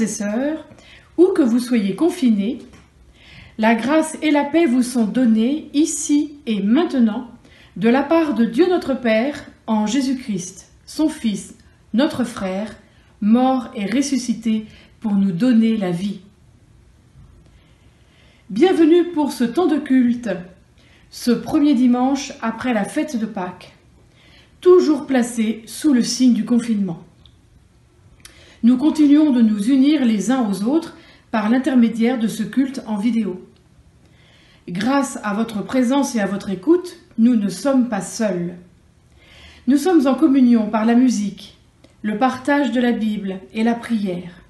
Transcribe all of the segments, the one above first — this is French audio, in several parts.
frères et sœurs, où que vous soyez confinés, la grâce et la paix vous sont données ici et maintenant de la part de Dieu notre Père en Jésus-Christ, son Fils, notre frère, mort et ressuscité pour nous donner la vie. Bienvenue pour ce temps de culte, ce premier dimanche après la fête de Pâques, toujours placé sous le signe du confinement. Nous continuons de nous unir les uns aux autres par l'intermédiaire de ce culte en vidéo. Grâce à votre présence et à votre écoute, nous ne sommes pas seuls. Nous sommes en communion par la musique, le partage de la Bible et la prière.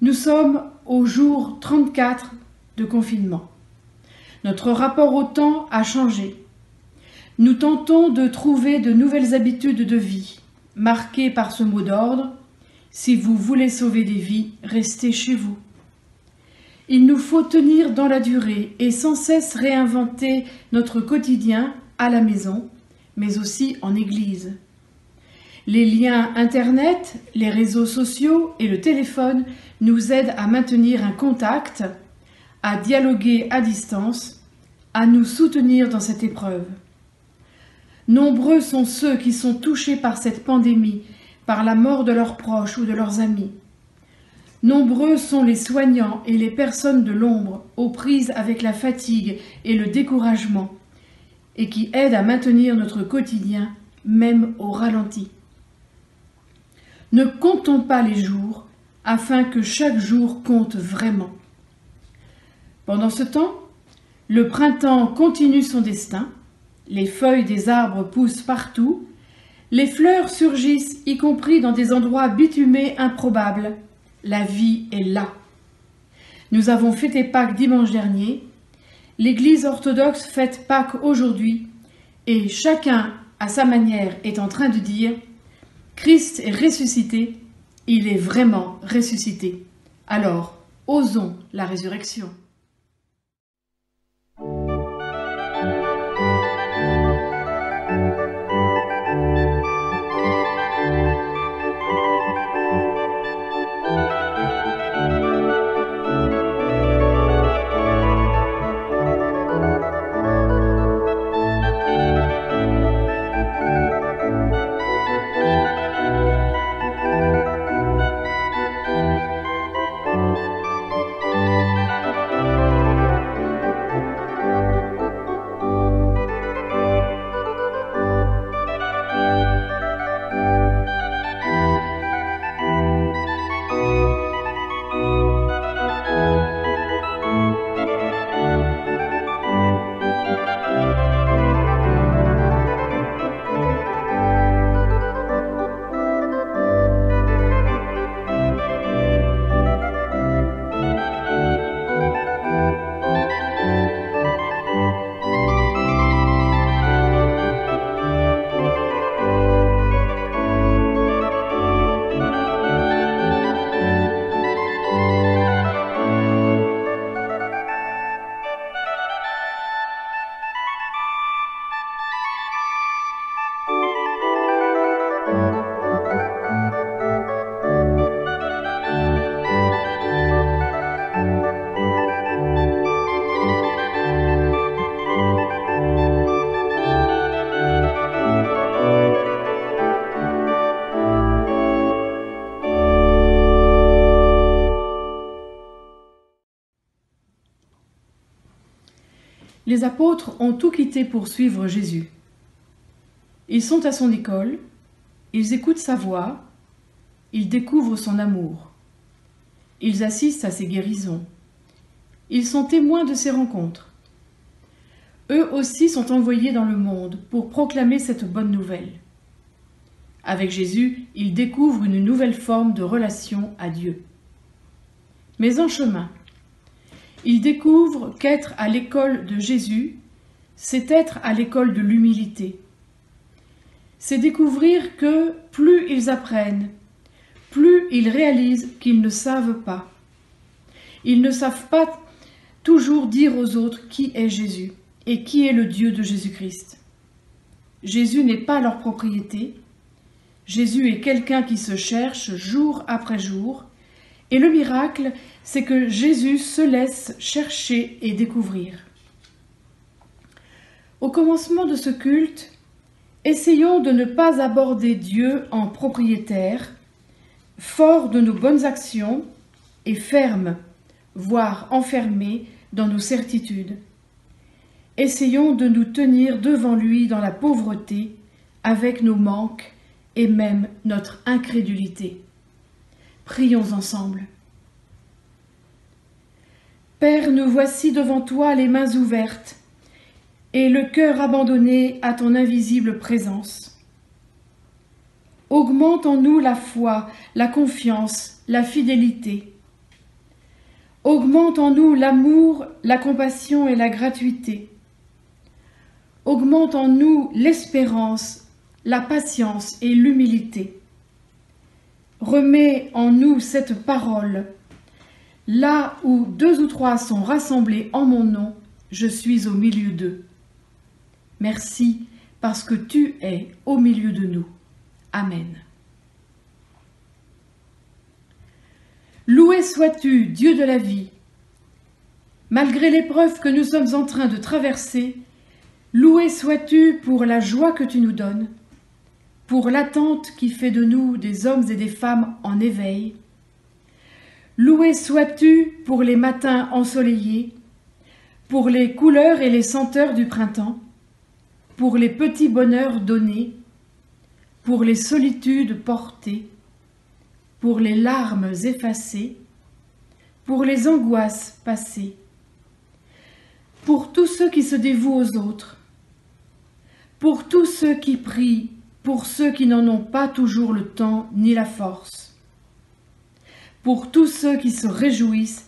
Nous sommes au jour 34 de confinement. Notre rapport au temps a changé. Nous tentons de trouver de nouvelles habitudes de vie, marquées par ce mot d'ordre si vous voulez sauver des vies, restez chez vous. Il nous faut tenir dans la durée et sans cesse réinventer notre quotidien à la maison, mais aussi en Église. Les liens Internet, les réseaux sociaux et le téléphone nous aident à maintenir un contact, à dialoguer à distance, à nous soutenir dans cette épreuve. Nombreux sont ceux qui sont touchés par cette pandémie par la mort de leurs proches ou de leurs amis. Nombreux sont les soignants et les personnes de l'ombre aux prises avec la fatigue et le découragement, et qui aident à maintenir notre quotidien, même au ralenti. Ne comptons pas les jours, afin que chaque jour compte vraiment. Pendant ce temps, le printemps continue son destin, les feuilles des arbres poussent partout, les fleurs surgissent, y compris dans des endroits bitumés improbables. La vie est là. Nous avons fêté Pâques dimanche dernier. L'Église orthodoxe fête Pâques aujourd'hui. Et chacun, à sa manière, est en train de dire Christ est ressuscité, il est vraiment ressuscité. Alors, osons la résurrection. Les apôtres ont tout quitté pour suivre Jésus. Ils sont à son école, ils écoutent sa voix, ils découvrent son amour, ils assistent à ses guérisons, ils sont témoins de ses rencontres. Eux aussi sont envoyés dans le monde pour proclamer cette bonne nouvelle. Avec Jésus, ils découvrent une nouvelle forme de relation à Dieu. Mais en chemin, ils découvrent qu'être à l'école de Jésus, c'est être à l'école de l'humilité. C'est découvrir que plus ils apprennent, plus ils réalisent qu'ils ne savent pas. Ils ne savent pas toujours dire aux autres qui est Jésus et qui est le Dieu de Jésus-Christ. Jésus n'est pas leur propriété. Jésus est quelqu'un qui se cherche jour après jour. Et le miracle, c'est que Jésus se laisse chercher et découvrir. Au commencement de ce culte, essayons de ne pas aborder Dieu en propriétaire, fort de nos bonnes actions et ferme, voire enfermé dans nos certitudes. Essayons de nous tenir devant lui dans la pauvreté, avec nos manques et même notre incrédulité. Prions ensemble. Père, nous voici devant toi les mains ouvertes et le cœur abandonné à ton invisible présence. Augmente en nous la foi, la confiance, la fidélité. Augmente en nous l'amour, la compassion et la gratuité. Augmente en nous l'espérance, la patience et l'humilité. Remets en nous cette parole. Là où deux ou trois sont rassemblés en mon nom, je suis au milieu d'eux. Merci parce que tu es au milieu de nous. Amen. Loué sois-tu, Dieu de la vie. Malgré l'épreuve que nous sommes en train de traverser, loué sois-tu pour la joie que tu nous donnes, pour l'attente qui fait de nous des hommes et des femmes en éveil. Loué sois-tu pour les matins ensoleillés, pour les couleurs et les senteurs du printemps, pour les petits bonheurs donnés, pour les solitudes portées, pour les larmes effacées, pour les angoisses passées, pour tous ceux qui se dévouent aux autres, pour tous ceux qui prient, pour ceux qui n'en ont pas toujours le temps ni la force, pour tous ceux qui se réjouissent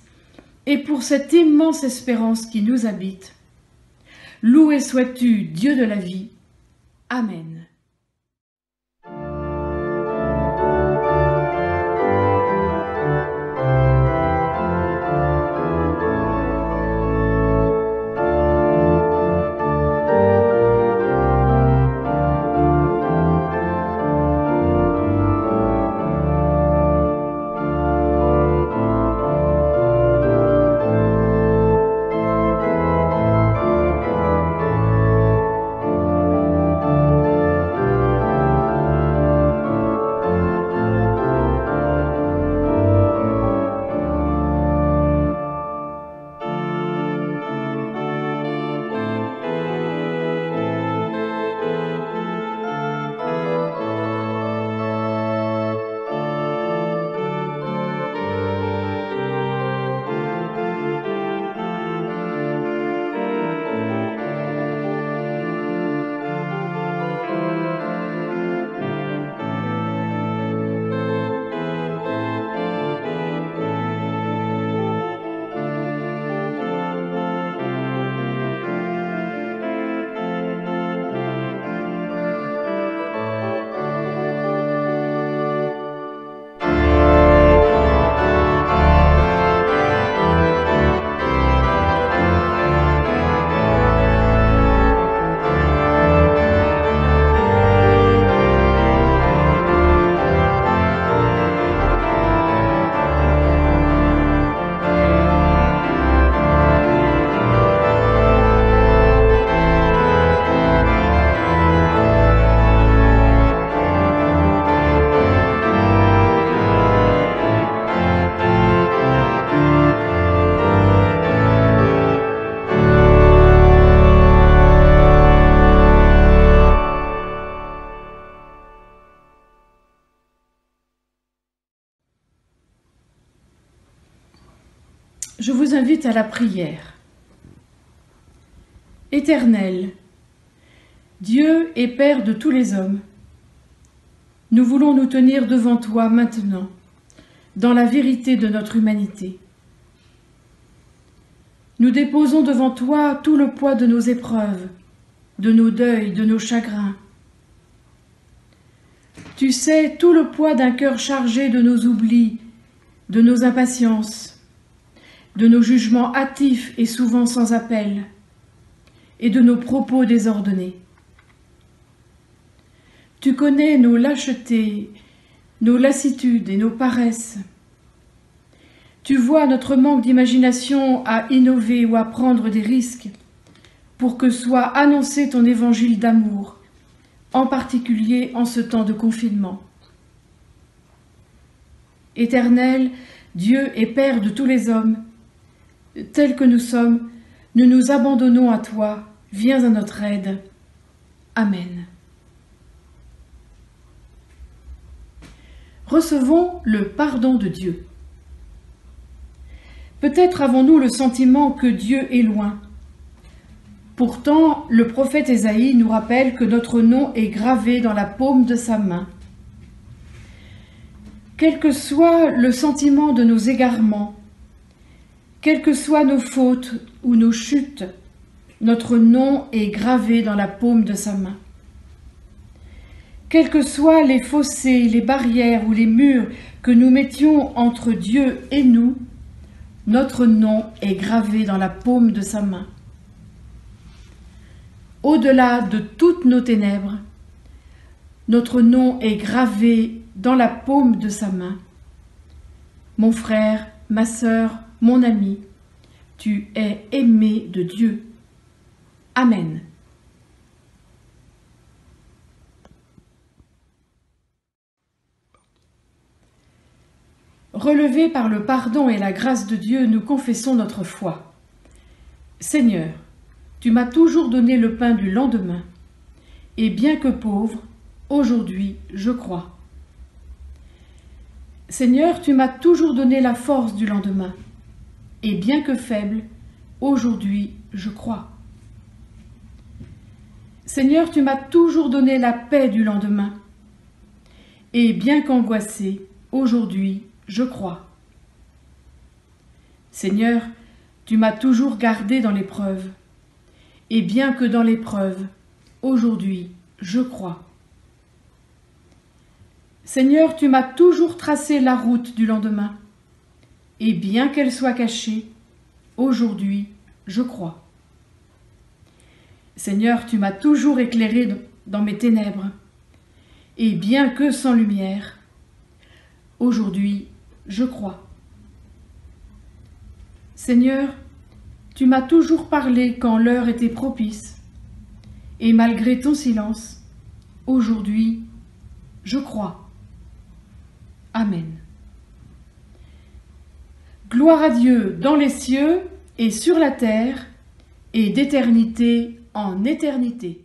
et pour cette immense espérance qui nous habite Loué sois-tu, Dieu de la vie. Amen. À la prière. Éternel, Dieu et Père de tous les hommes, nous voulons nous tenir devant toi maintenant, dans la vérité de notre humanité. Nous déposons devant toi tout le poids de nos épreuves, de nos deuils, de nos chagrins. Tu sais tout le poids d'un cœur chargé de nos oublis, de nos impatiences, de nos jugements hâtifs et souvent sans appel, et de nos propos désordonnés. Tu connais nos lâchetés, nos lassitudes et nos paresses. Tu vois notre manque d'imagination à innover ou à prendre des risques pour que soit annoncé ton évangile d'amour, en particulier en ce temps de confinement. Éternel, Dieu et Père de tous les hommes, tels que nous sommes, nous nous abandonnons à toi, viens à notre aide. Amen. Recevons le pardon de Dieu. Peut-être avons-nous le sentiment que Dieu est loin. Pourtant, le prophète Ésaïe nous rappelle que notre nom est gravé dans la paume de sa main. Quel que soit le sentiment de nos égarements, quelles que soient nos fautes ou nos chutes, notre nom est gravé dans la paume de sa main. Quels que soient les fossés, les barrières ou les murs que nous mettions entre Dieu et nous, notre nom est gravé dans la paume de sa main. Au-delà de toutes nos ténèbres, notre nom est gravé dans la paume de sa main. Mon frère, ma sœur, mon ami, tu es aimé de Dieu. Amen. Relevés par le pardon et la grâce de Dieu, nous confessons notre foi. Seigneur, tu m'as toujours donné le pain du lendemain, et bien que pauvre, aujourd'hui je crois. Seigneur, tu m'as toujours donné la force du lendemain, et bien que faible, aujourd'hui je crois. Seigneur, tu m'as toujours donné la paix du lendemain, et bien qu'angoissé, aujourd'hui je crois. Seigneur, tu m'as toujours gardé dans l'épreuve, et bien que dans l'épreuve, aujourd'hui je crois. Seigneur, tu m'as toujours tracé la route du lendemain, et bien qu'elle soit cachée, aujourd'hui je crois. Seigneur, tu m'as toujours éclairé dans mes ténèbres, et bien que sans lumière, aujourd'hui je crois. Seigneur, tu m'as toujours parlé quand l'heure était propice, et malgré ton silence, aujourd'hui je crois. Amen. Gloire à Dieu dans les cieux et sur la terre, et d'éternité en éternité.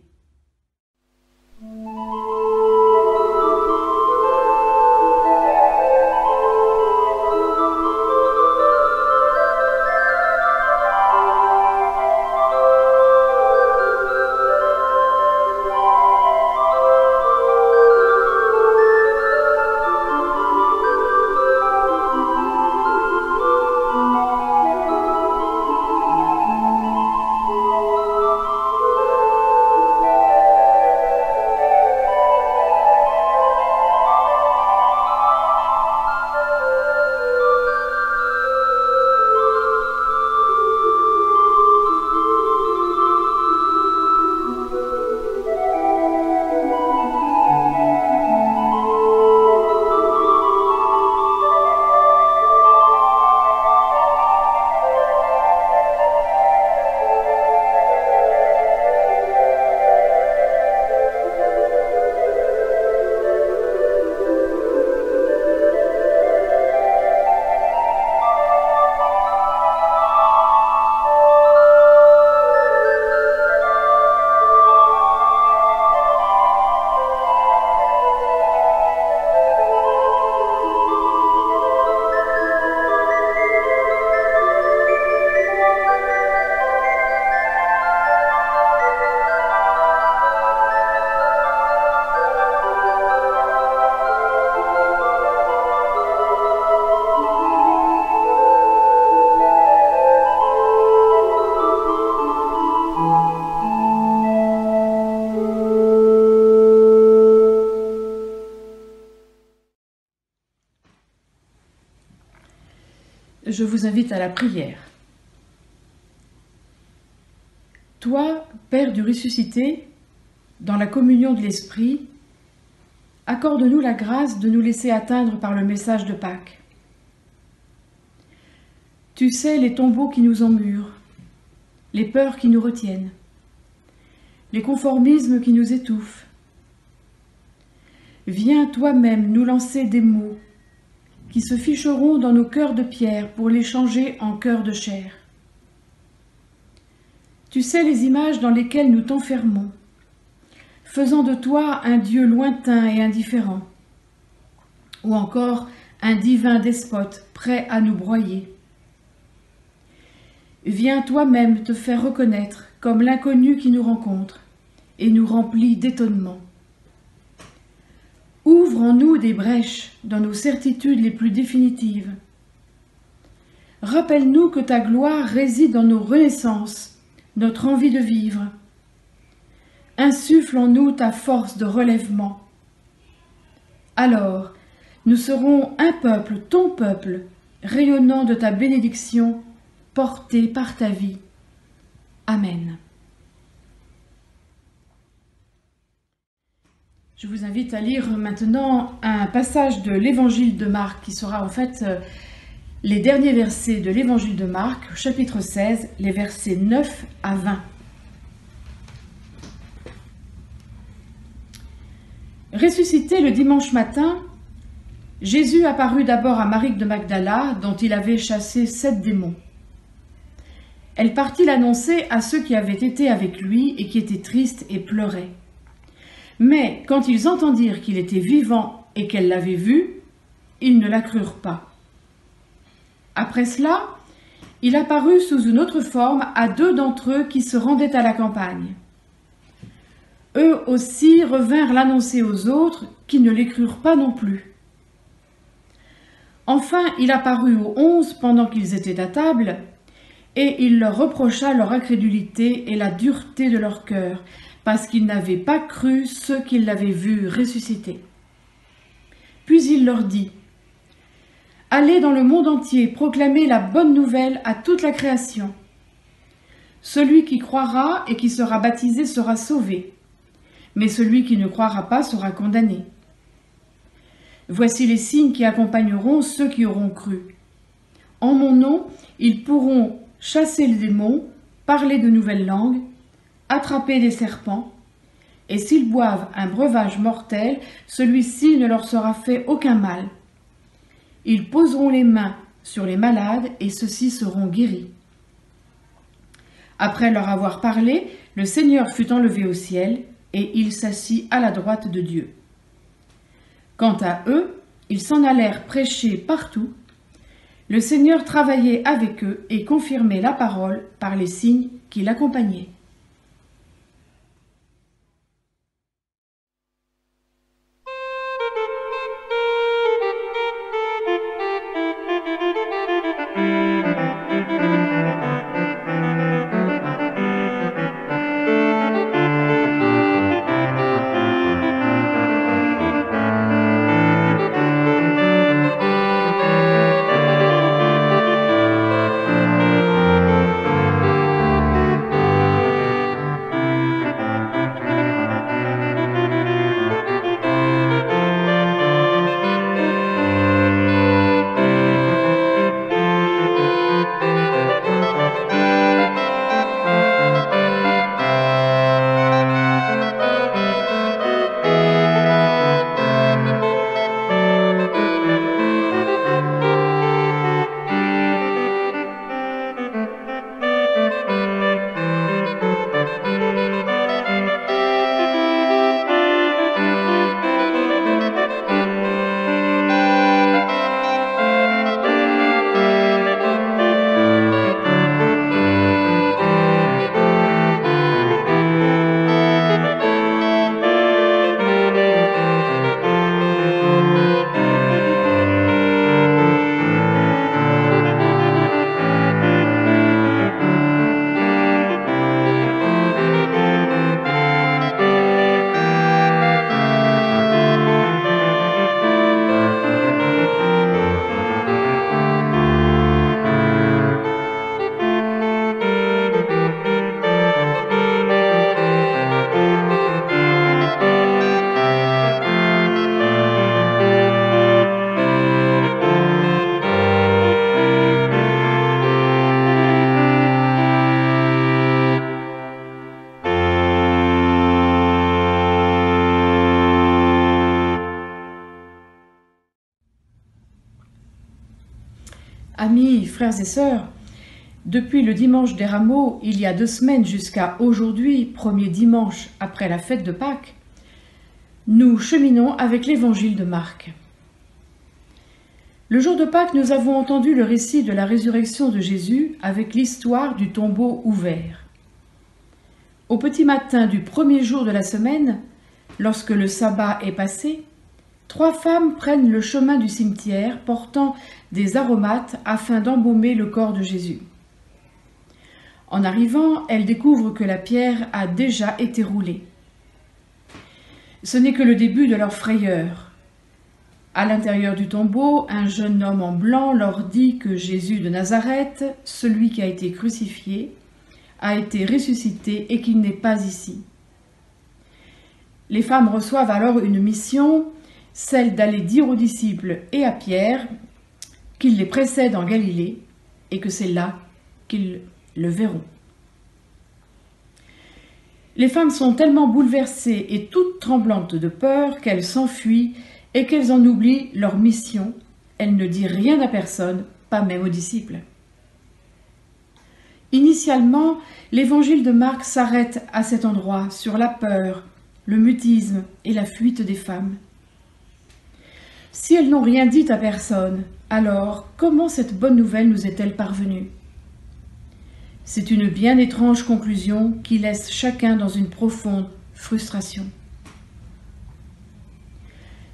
Invite à la prière. Toi, Père du ressuscité, dans la communion de l'Esprit, accorde-nous la grâce de nous laisser atteindre par le message de Pâques. Tu sais les tombeaux qui nous emmurent, les peurs qui nous retiennent, les conformismes qui nous étouffent. Viens toi-même nous lancer des mots qui se ficheront dans nos cœurs de pierre pour les changer en cœurs de chair. Tu sais les images dans lesquelles nous t'enfermons, faisant de toi un Dieu lointain et indifférent, ou encore un divin despote prêt à nous broyer. Viens toi-même te faire reconnaître comme l'inconnu qui nous rencontre et nous remplit d'étonnement. Ouvre en nous des brèches dans nos certitudes les plus définitives. Rappelle-nous que ta gloire réside dans nos renaissances, notre envie de vivre. Insuffle en nous ta force de relèvement. Alors, nous serons un peuple, ton peuple, rayonnant de ta bénédiction, porté par ta vie. Amen. Je vous invite à lire maintenant un passage de l'évangile de Marc qui sera en fait euh, les derniers versets de l'évangile de Marc, chapitre 16, les versets 9 à 20. Ressuscité le dimanche matin, Jésus apparut d'abord à Marie de Magdala, dont il avait chassé sept démons. Elle partit l'annoncer à ceux qui avaient été avec lui et qui étaient tristes et pleuraient. Mais quand ils entendirent qu'il était vivant et qu'elle l'avait vu, ils ne la crurent pas. Après cela, il apparut sous une autre forme à deux d'entre eux qui se rendaient à la campagne. Eux aussi revinrent l'annoncer aux autres qui ne les crurent pas non plus. Enfin, il apparut aux onze pendant qu'ils étaient à table, et il leur reprocha leur incrédulité et la dureté de leur cœur, parce qu'ils n'avaient pas cru ceux qui l'avaient vu ressusciter. Puis il leur dit, Allez dans le monde entier proclamer la bonne nouvelle à toute la création. Celui qui croira et qui sera baptisé sera sauvé, mais celui qui ne croira pas sera condamné. Voici les signes qui accompagneront ceux qui auront cru. En mon nom, ils pourront chasser les démons, parler de nouvelles langues, attraper des serpents, et s'ils boivent un breuvage mortel, celui-ci ne leur sera fait aucun mal. Ils poseront les mains sur les malades, et ceux-ci seront guéris. Après leur avoir parlé, le Seigneur fut enlevé au ciel, et il s'assit à la droite de Dieu. Quant à eux, ils s'en allèrent prêcher partout. Le Seigneur travaillait avec eux et confirmait la parole par les signes qui l'accompagnaient. Frères et sœurs, depuis le dimanche des rameaux, il y a deux semaines jusqu'à aujourd'hui, premier dimanche après la fête de Pâques, nous cheminons avec l'évangile de Marc. Le jour de Pâques, nous avons entendu le récit de la résurrection de Jésus avec l'histoire du tombeau ouvert. Au petit matin du premier jour de la semaine, lorsque le sabbat est passé, trois femmes prennent le chemin du cimetière portant des aromates afin d'embaumer le corps de Jésus. En arrivant, elles découvrent que la pierre a déjà été roulée. Ce n'est que le début de leur frayeur. À l'intérieur du tombeau, un jeune homme en blanc leur dit que Jésus de Nazareth, celui qui a été crucifié, a été ressuscité et qu'il n'est pas ici. Les femmes reçoivent alors une mission, celle d'aller dire aux disciples et à Pierre qu'il les précède en Galilée et que c'est là qu'ils le verront. Les femmes sont tellement bouleversées et toutes tremblantes de peur qu'elles s'enfuient et qu'elles en oublient leur mission. Elles ne disent rien à personne, pas même aux disciples. Initialement, l'évangile de Marc s'arrête à cet endroit sur la peur, le mutisme et la fuite des femmes. Si elles n'ont rien dit à personne, alors comment cette bonne nouvelle nous est-elle parvenue? C'est une bien étrange conclusion qui laisse chacun dans une profonde frustration.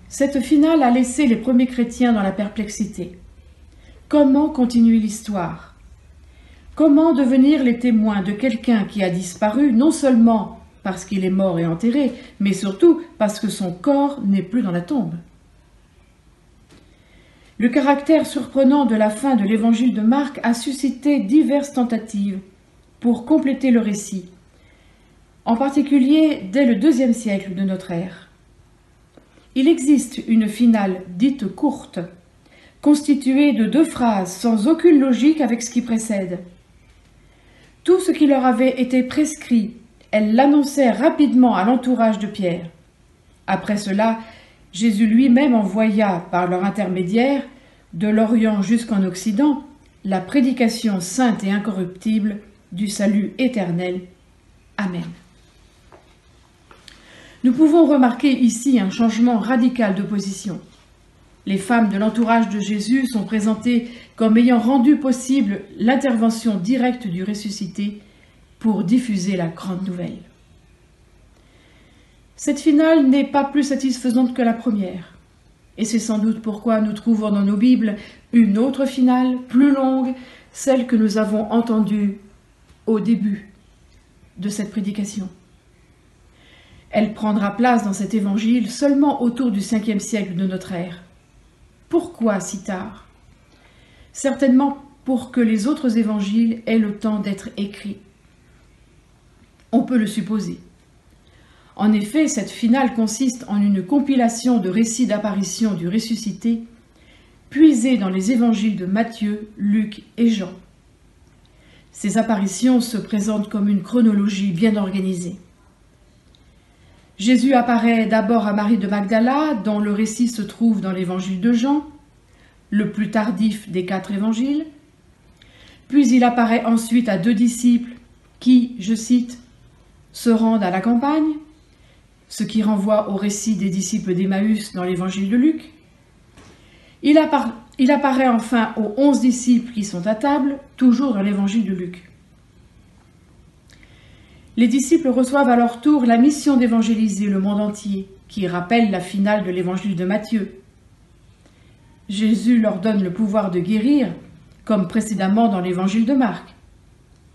Cette finale a laissé les premiers chrétiens dans la perplexité. Comment continuer l'histoire? Comment devenir les témoins de quelqu'un qui a disparu non seulement parce qu'il est mort et enterré, mais surtout parce que son corps n'est plus dans la tombe? Le caractère surprenant de la fin de l'évangile de Marc a suscité diverses tentatives pour compléter le récit, en particulier dès le deuxième siècle de notre ère. Il existe une finale dite courte, constituée de deux phrases sans aucune logique avec ce qui précède. Tout ce qui leur avait été prescrit, elles l'annonçèrent rapidement à l'entourage de Pierre. Après cela, Jésus lui-même envoya, par leur intermédiaire, de l'Orient jusqu'en Occident, la prédication sainte et incorruptible du salut éternel. Amen. Nous pouvons remarquer ici un changement radical de position. Les femmes de l'entourage de Jésus sont présentées comme ayant rendu possible l'intervention directe du ressuscité pour diffuser la grande nouvelle. Cette finale n'est pas plus satisfaisante que la première, et c'est sans doute pourquoi nous trouvons dans nos Bibles une autre finale, plus longue, celle que nous avons entendue au début de cette prédication. Elle prendra place dans cet évangile seulement autour du cinquième siècle de notre ère. Pourquoi si tard? Certainement pour que les autres évangiles aient le temps d'être écrits. On peut le supposer. En effet, cette finale consiste en une compilation de récits d'apparition du ressuscité, puisés dans les évangiles de Matthieu, Luc et Jean. Ces apparitions se présentent comme une chronologie bien organisée. Jésus apparaît d'abord à Marie de Magdala, dont le récit se trouve dans l'évangile de Jean, le plus tardif des quatre évangiles. Puis il apparaît ensuite à deux disciples qui, je cite, se rendent à la campagne, ce qui renvoie au récit des disciples d'Emmaüs dans l'évangile de Luc. Il, apparaît enfin aux onze disciples qui sont à table, toujours dans l'évangile de Luc. Les disciples reçoivent à leur tour la mission d'évangéliser le monde entier, qui rappelle la finale de l'évangile de Matthieu. Jésus leur donne le pouvoir de guérir, comme précédemment dans l'évangile de Marc,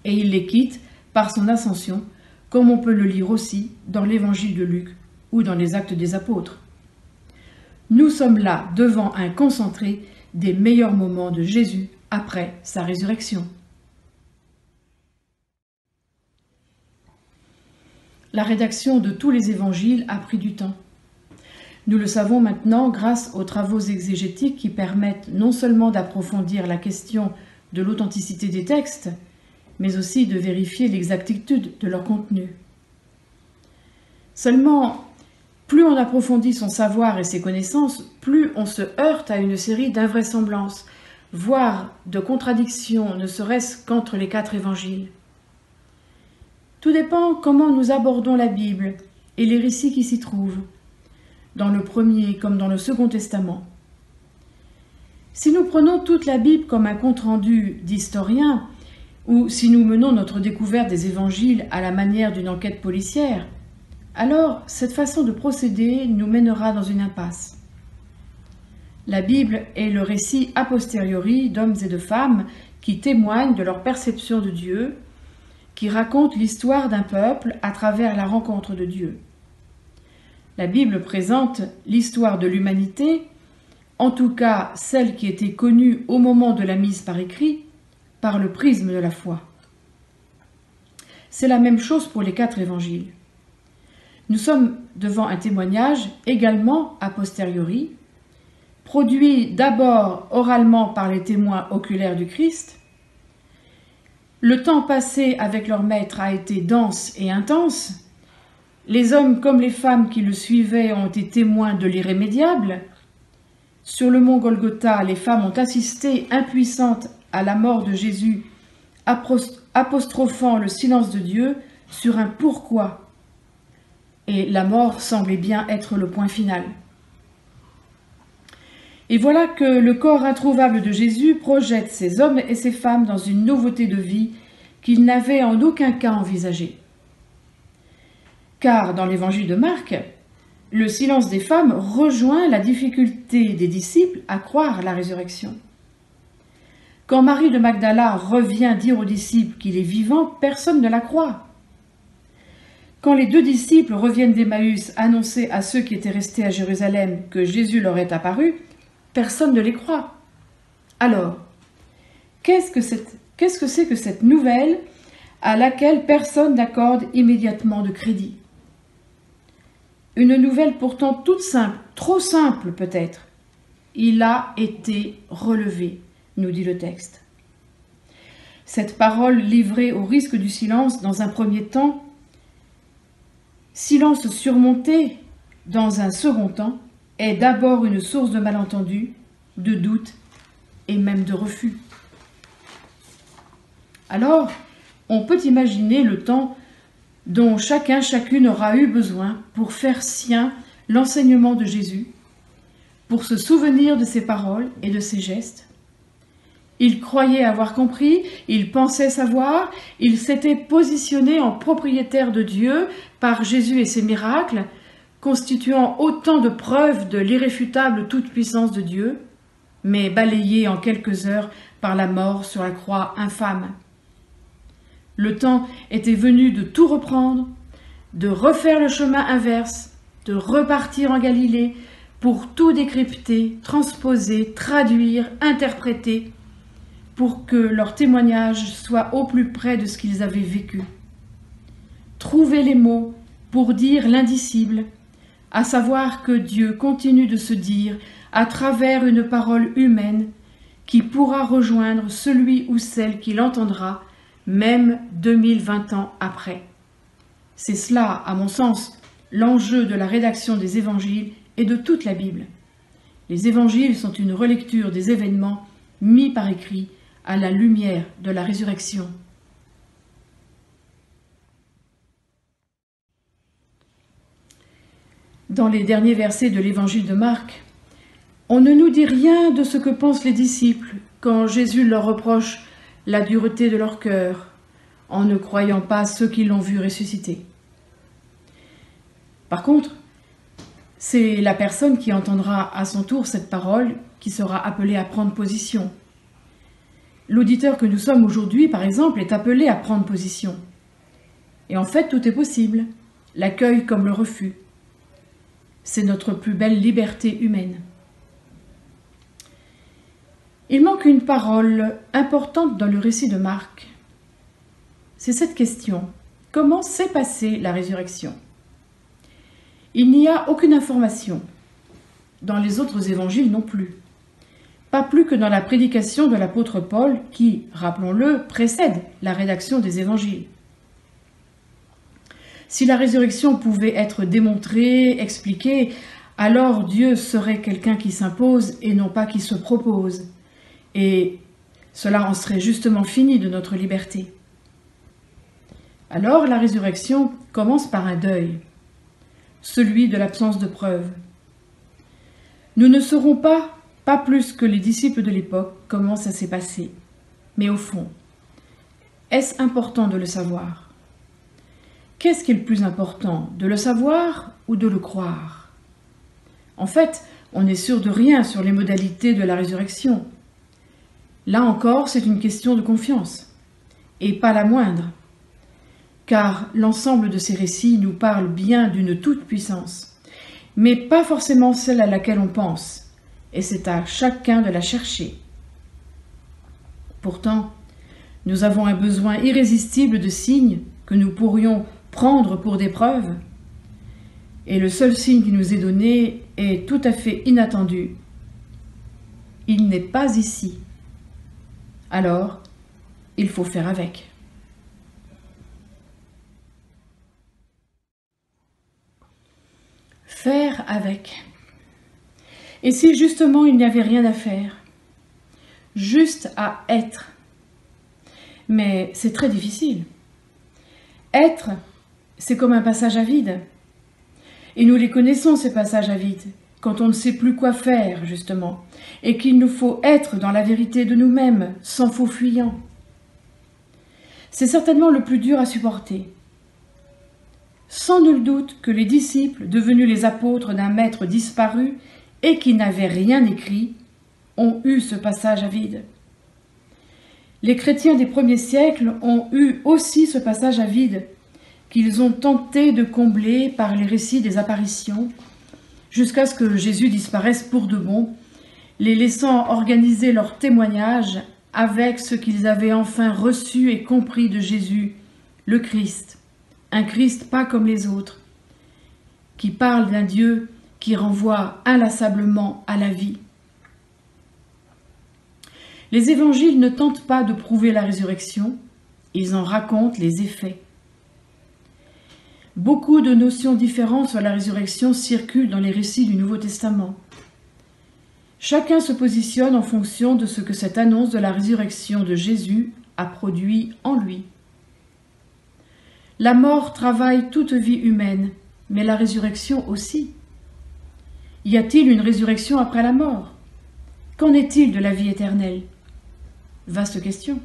et il les quitte par son ascension, comme on peut le lire aussi dans l'évangile de Luc ou dans les actes des apôtres. Nous sommes là devant un concentré des meilleurs moments de Jésus après sa résurrection. La rédaction de tous les évangiles a pris du temps. Nous le savons maintenant grâce aux travaux exégétiques qui permettent non seulement d'approfondir la question de l'authenticité des textes, mais aussi de vérifier l'exactitude de leur contenu. Seulement, plus on approfondit son savoir et ses connaissances, plus on se heurte à une série d'invraisemblances, voire de contradiction, ne serait-ce qu'entre les quatre évangiles. Tout dépend comment nous abordons la Bible et les récits qui s'y trouvent, dans le premier comme dans le second testament. Si nous prenons toute la Bible comme un compte-rendu d'historien, ou si nous menons notre découverte des évangiles à la manière d'une enquête policière, alors cette façon de procéder nous mènera dans une impasse. La Bible est le récit a posteriori d'hommes et de femmes qui témoignent de leur perception de Dieu, qui racontent l'histoire d'un peuple à travers la rencontre de Dieu. La Bible présente l'histoire de l'humanité, en tout cas celle qui était connue au moment de la mise par écrit, par le prisme de la foi. C'est la même chose pour les quatre évangiles. Nous sommes devant un témoignage également a posteriori, produit d'abord oralement par les témoins oculaires du Christ. Le temps passé avec leur maître a été dense et intense. Les hommes comme les femmes qui le suivaient ont été témoins de l'irrémédiable. Sur le mont Golgotha, les femmes ont assisté impuissantes à la mort de Jésus, apostrophant le silence de Dieu sur un pourquoi. Et la mort semblait bien être le point final. Et voilà que le corps introuvable de Jésus projette ces hommes et ces femmes dans une nouveauté de vie qu'ils n'avaient en aucun cas envisagée. Car dans l'évangile de Marc, le silence des femmes rejoint la difficulté des disciples à croire la résurrection. Quand Marie de Magdala revient dire aux disciples qu'il est vivant, personne ne la croit. Quand les deux disciples reviennent d'Emmaüs annoncer à ceux qui étaient restés à Jérusalem que Jésus leur est apparu, personne ne les croit. Alors, qu'est-ce que c'est que, cette nouvelle à laquelle personne n'accorde immédiatement de crédit? Une nouvelle pourtant toute simple, trop simple peut-être. Il a été relevé, nous dit le texte. Cette parole livrée au risque du silence dans un premier temps, silence surmonté dans un second temps, est d'abord une source de malentendu, de doute et même de refus. Alors, on peut imaginer le temps dont chacun, chacune aura eu besoin pour faire sien l'enseignement de Jésus, pour se souvenir de ses paroles et de ses gestes. Il croyait avoir compris, il pensait savoir, il s'était positionné en propriétaire de Dieu par Jésus et ses miracles, constituant autant de preuves de l'irréfutable toute-puissance de Dieu, mais balayé en quelques heures par la mort sur la croix infâme. Le temps était venu de tout reprendre, de refaire le chemin inverse, de repartir en Galilée pour tout décrypter, transposer, traduire, interpréter, pour que leur témoignage soit au plus près de ce qu'ils avaient vécu. Trouver les mots pour dire l'indicible, à savoir que Dieu continue de se dire à travers une parole humaine qui pourra rejoindre celui ou celle qui l'entendra, même 2020 ans après. C'est cela, à mon sens, l'enjeu de la rédaction des évangiles et de toute la Bible. Les évangiles sont une relecture des événements mis par écrit à la lumière de la résurrection. Dans les derniers versets de l'évangile de Marc, on ne nous dit rien de ce que pensent les disciples quand Jésus leur reproche la dureté de leur cœur en ne croyant pas ceux qui l'ont vu ressusciter. Par contre, c'est la personne qui entendra à son tour cette parole qui sera appelée à prendre position. L'auditeur que nous sommes aujourd'hui, par exemple, est appelé à prendre position. Et en fait, tout est possible, l'accueil comme le refus. C'est notre plus belle liberté humaine. Il manque une parole importante dans le récit de Marc. C'est cette question. Comment s'est passée la résurrection? Il n'y a aucune information. Dans les autres évangiles non plus. Pas plus que dans la prédication de l'apôtre Paul qui, rappelons-le, précède la rédaction des évangiles. Si la résurrection pouvait être démontrée, expliquée, alors Dieu serait quelqu'un qui s'impose et non pas qui se propose. et cela en serait justement fini de notre liberté. Alors la résurrection commence par un deuil, celui de l'absence de preuves. Nous ne saurons pas, pas plus que les disciples de l'époque, comment ça s'est passé. Mais au fond, est-ce important de le savoir? Qu'est-ce qui est le plus important, de le savoir ou de le croire? En fait, on n'est sûr de rien sur les modalités de la résurrection. Là encore, c'est une question de confiance, et pas la moindre, car l'ensemble de ces récits nous parle bien d'une toute-puissance, mais pas forcément celle à laquelle on pense, et c'est à chacun de la chercher. Pourtant, nous avons un besoin irrésistible de signes que nous pourrions prendre pour des preuves. Et le seul signe qui nous est donné est tout à fait inattendu. Il n'est pas ici. Alors, il faut faire avec. Faire avec. Et si justement il n'y avait rien à faire Juste à être. Mais c'est très difficile. Être, c'est comme un passage à vide. Et nous les connaissons, ces passages à vide, quand on ne sait plus quoi faire, justement, et qu'il nous faut être dans la vérité de nous-mêmes, sans faux fuyant. C'est certainement le plus dur à supporter. Sans nul doute que les disciples, devenus les apôtres d'un maître disparu et qui n'avaient rien écrit, ont eu ce passage à vide. Les chrétiens des premiers siècles ont eu aussi ce passage à vide qu'ils ont tenté de combler par les récits des apparitions, jusqu'à ce que Jésus disparaisse pour de bon, les laissant organiser leur témoignage avec ce qu'ils avaient enfin reçu et compris de Jésus, le Christ, un Christ pas comme les autres, qui parle d'un Dieu qui renvoie inlassablement à la vie. Les évangiles ne tentent pas de prouver la résurrection, ils en racontent les effets. Beaucoup de notions différentes sur la résurrection circulent dans les récits du Nouveau Testament. Chacun se positionne en fonction de ce que cette annonce de la résurrection de Jésus a produit en lui. La mort travaille toute vie humaine, mais la résurrection aussi. Y a-t-il une résurrection après la mort? Qu'en est-il de la vie éternelle? Vaste question.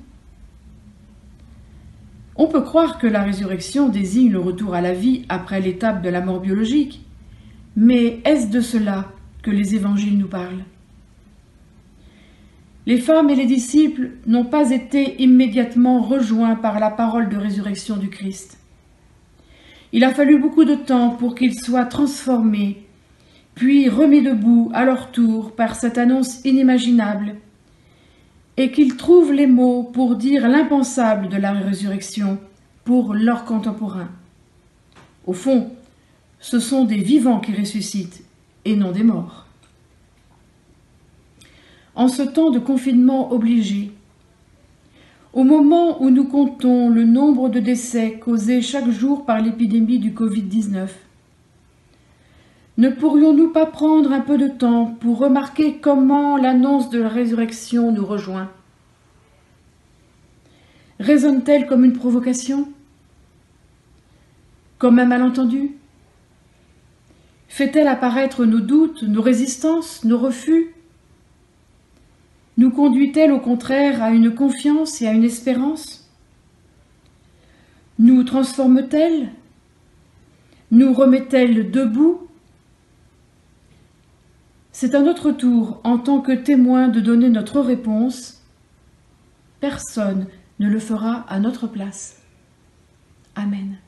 On peut croire que la résurrection désigne le retour à la vie après l'étape de la mort biologique, mais est-ce de cela que les évangiles nous parlent? Les femmes et les disciples n'ont pas été immédiatement rejoints par la parole de résurrection du Christ. Il a fallu beaucoup de temps pour qu'ils soient transformés, puis remis debout à leur tour par cette annonce inimaginable et qu'ils trouvent les mots pour dire l'impensable de la résurrection pour leurs contemporains. Au fond, ce sont des vivants qui ressuscitent et non des morts. En ce temps de confinement obligé, au moment où nous comptons le nombre de décès causés chaque jour par l'épidémie du Covid-19, ne pourrions-nous pas prendre un peu de temps pour remarquer comment l'annonce de la résurrection nous rejoint? Résonne-t-elle comme une provocation? Comme un malentendu? Fait-elle apparaître nos doutes, nos résistances, nos refus? Nous conduit-elle au contraire à une confiance et à une espérance? Nous transforme-t-elle? Nous remet-elle debout? C'est à notre tour, en tant que témoin, de donner notre réponse. Personne ne le fera à notre place. Amen.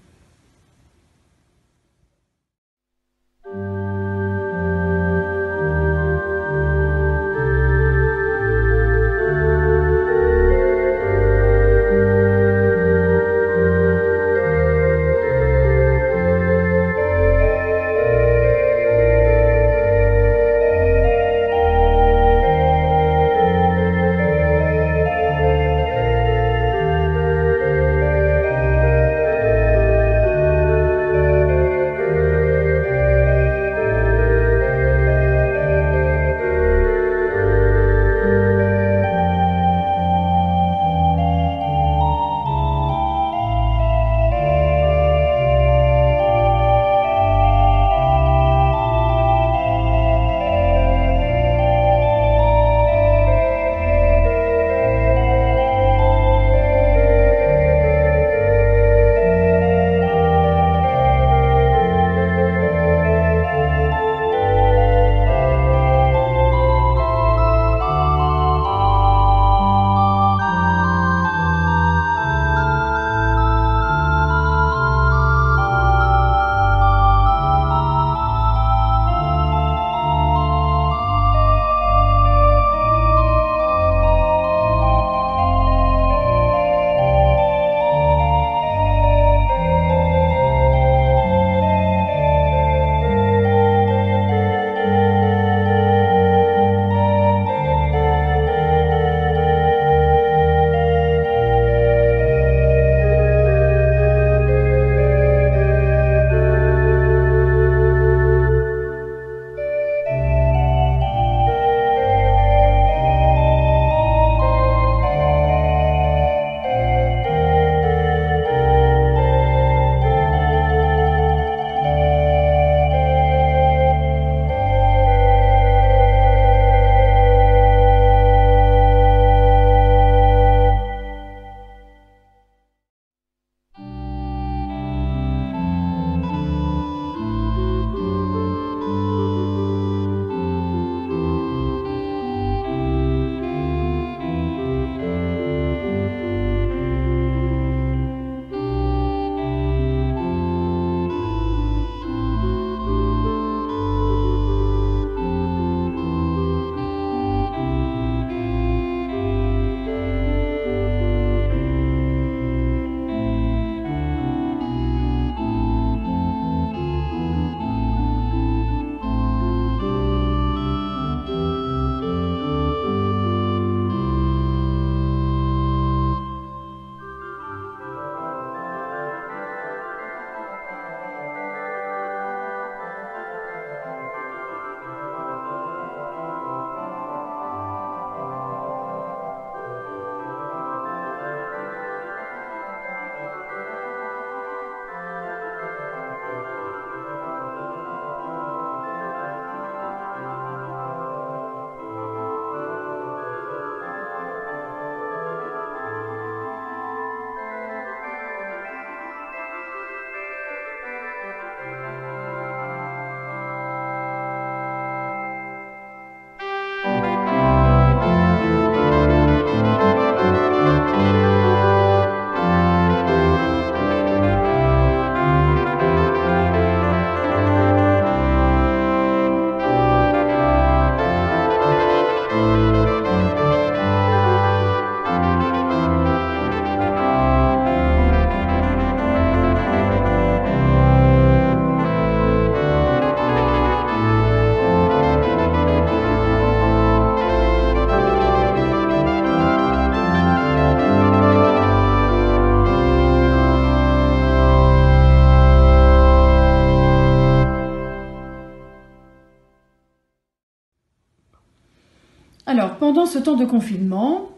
Pendant ce temps de confinement,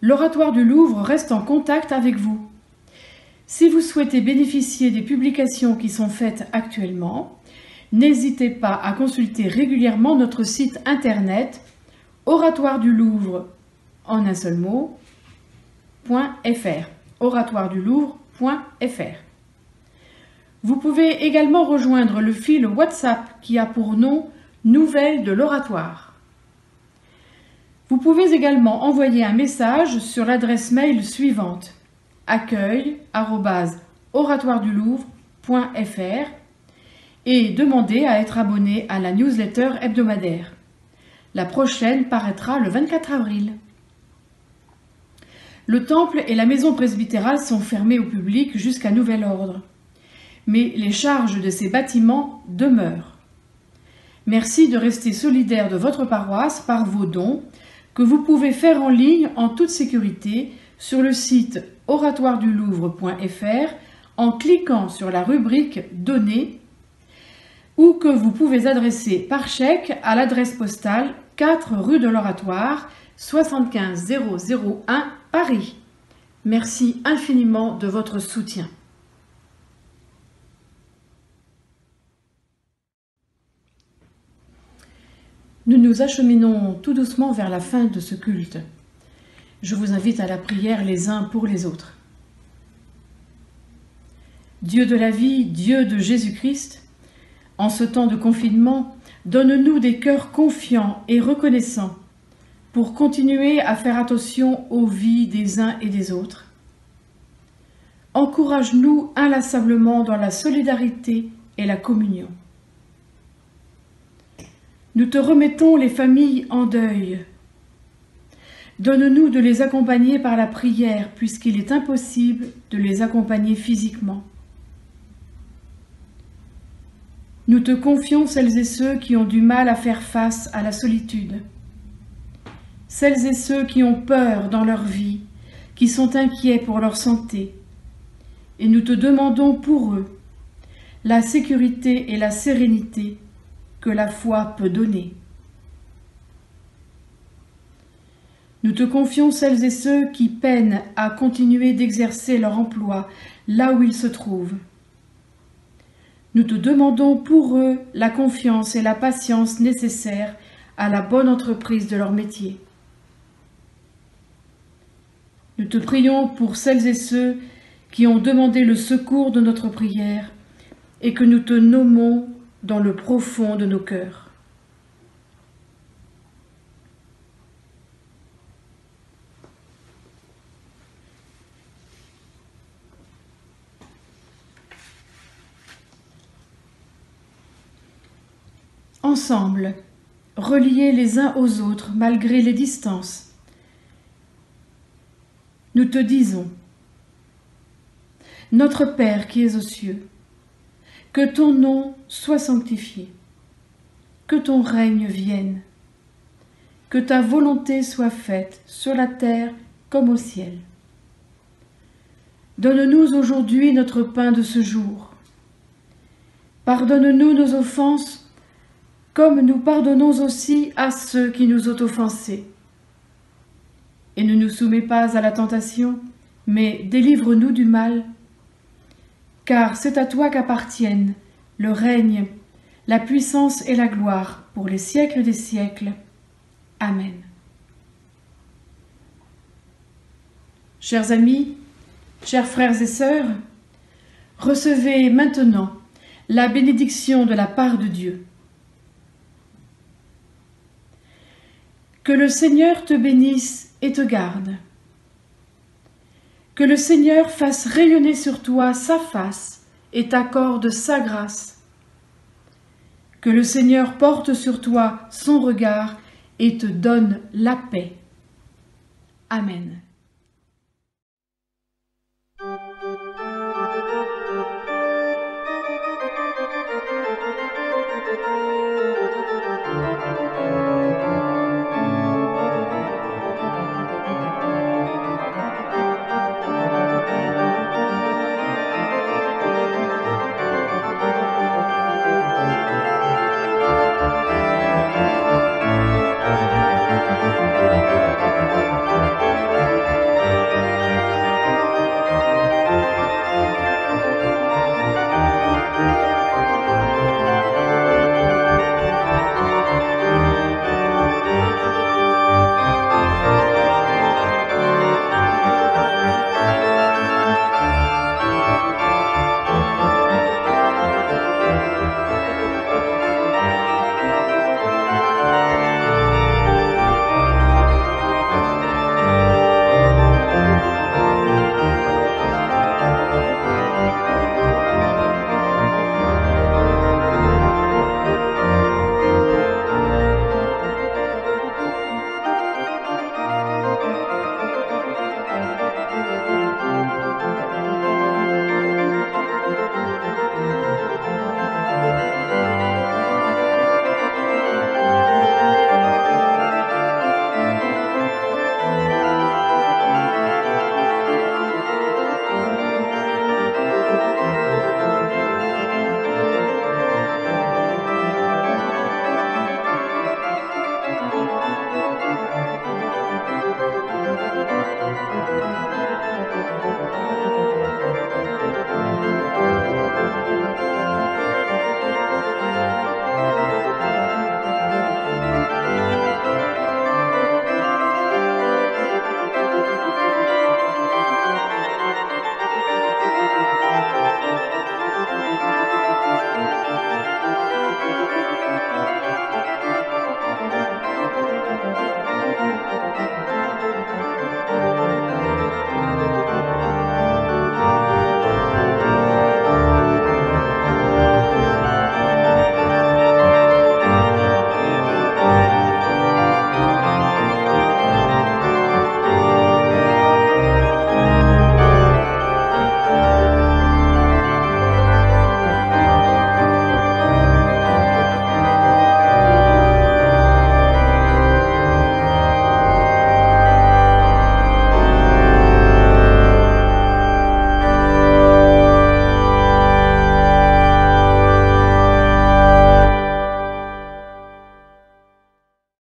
l'Oratoire du Louvre reste en contact avec vous. Si vous souhaitez bénéficier des publications qui sont faites actuellement, n'hésitez pas à consulter régulièrement notre site internet oratoire du Louvre en un seul mot. Vous pouvez également rejoindre le fil WhatsApp qui a pour nom Nouvelles de l'oratoire. Vous pouvez également envoyer un message sur l'adresse mail suivante accueil@oratoiredulouvre.fr et demander à être abonné à la newsletter hebdomadaire. La prochaine paraîtra le 24 avril. Le temple et la maison presbytérale sont fermés au public jusqu'à nouvel ordre. Mais les charges de ces bâtiments demeurent. Merci de rester solidaire de votre paroisse par vos dons que vous pouvez faire en ligne en toute sécurité sur le site oratoiredulouvre.fr en cliquant sur la rubrique Données ou que vous pouvez adresser par chèque à l'adresse postale 4 rue de l'Oratoire 75 001 Paris. Merci infiniment de votre soutien. Nous nous acheminons tout doucement vers la fin de ce culte. Je vous invite à la prière les uns pour les autres. Dieu de la vie, Dieu de Jésus-Christ, en ce temps de confinement, donne-nous des cœurs confiants et reconnaissants pour continuer à faire attention aux vies des uns et des autres. Encourage-nous inlassablement dans la solidarité et la communion. Nous te remettons les familles en deuil. Donne-nous de les accompagner par la prière, puisqu'il est impossible de les accompagner physiquement. Nous te confions celles et ceux qui ont du mal à faire face à la solitude, celles et ceux qui ont peur dans leur vie, qui sont inquiets pour leur santé, et nous te demandons pour eux la sécurité et la sérénité la foi peut donner. Nous te confions celles et ceux qui peinent à continuer d'exercer leur emploi là où ils se trouvent nous te demandons pour eux la confiance et la patience nécessaires à la bonne entreprise de leur métier. Nous te prions pour celles et ceux qui ont demandé le secours de notre prière et que nous te nommons dans le profond de nos cœurs. ensemble, reliés les uns aux autres malgré les distances. Nous te disons, Notre Père qui es aux cieux, que ton nom soit sanctifié, que ton règne vienne, que ta volonté soit faite sur la terre comme au ciel. Donne-nous aujourd'hui notre pain de ce jour. Pardonne-nous nos offenses comme nous pardonnons aussi à ceux qui nous ont offensés. Et ne nous soumets pas à la tentation, mais délivre-nous du mal. Car c'est à toi qu'appartiennent le règne, la puissance et la gloire pour les siècles des siècles. Amen. Chers amis, chers frères et sœurs, recevez maintenant la bénédiction de la part de Dieu. Que le Seigneur te bénisse et te garde. Que le Seigneur fasse rayonner sur toi sa face et t'accorde sa grâce. Que le Seigneur porte sur toi son regard et te donne la paix. Amen.